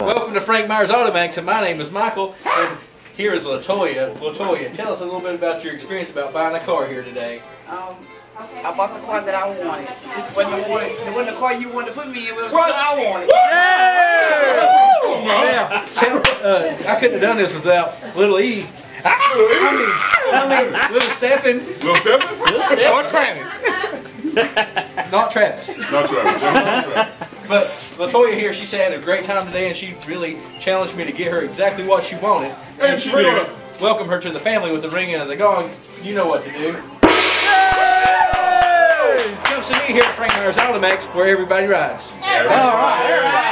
Welcome to Frank Myers Auto Maxx, and my name is Michael. And here is Latoya. Latoya, tell us a little bit about your experience about buying a car here today. Um, I bought the car that I wanted. It wasn't the, one, it wasn't the car you wanted to put me in, it was the car I wanted. Now, tell, uh, I couldn't have done this without little E. I mean, I mean, little Stephen, Little Stephen? or Travis. Not Travis. Not Travis. Not Travis. But Latoya here, she said had a great time today, and she really challenged me to get her exactly what she wanted. And she did. welcome her to the family with the ringing of the gong. You know what to do. Come see me here at Frank Myers Auto Maxx, where everybody rides. All right.